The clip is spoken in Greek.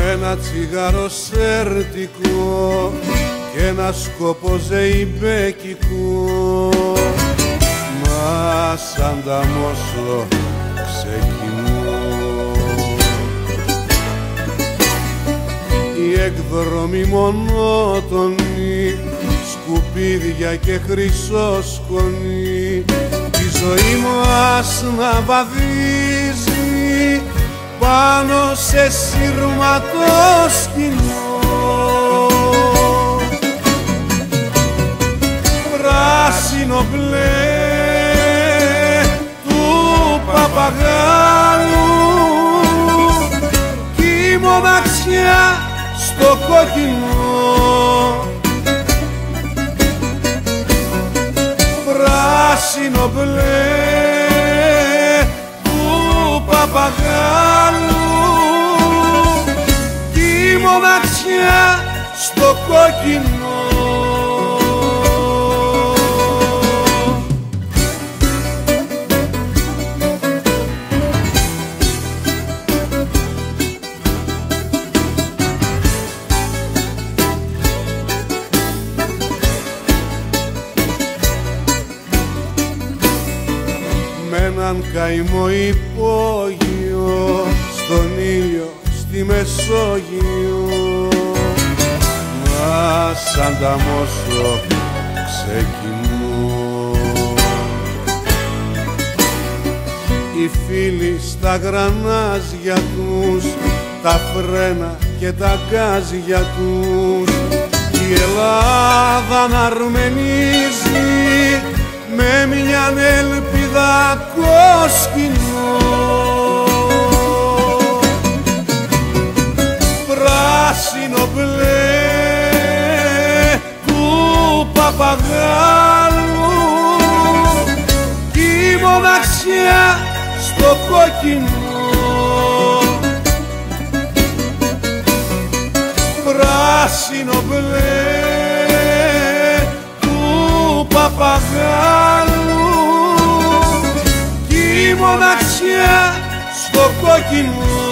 ένα τσιγάρο σερτικό και ένα σκοπό ζεϊμπέκικο. Μα σαν τα μόσλο ξεκινώ. Η εκδρομή μονότονη σκουπίδια και χρυσό σκονή η ζωή μας να βαδίζει πάνω σε σύρματο σκηνό. Πράσινο μπλε του παπαγάλου κι η μοναξιά στο κόκκινο. Πράσινο μπλε του παπαγάλου μοναξιά στο κόκκινο. Με έναν καημό υπόγειο στον ήλιο στη Μεσόγειο μα σαν τα μόσο ξεκινώ οι φίλοι στα γρανάζια τους τα φρένα και τα γκάζια τους. Η Ελλάδα να αρμενίζει με μια ελπίδα κόσκινο μοναξιά στο κόκκινο. Πράσινο μπλε του παπαγάλου κι η μοναξιά στο κόκκινο